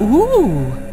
Ooh.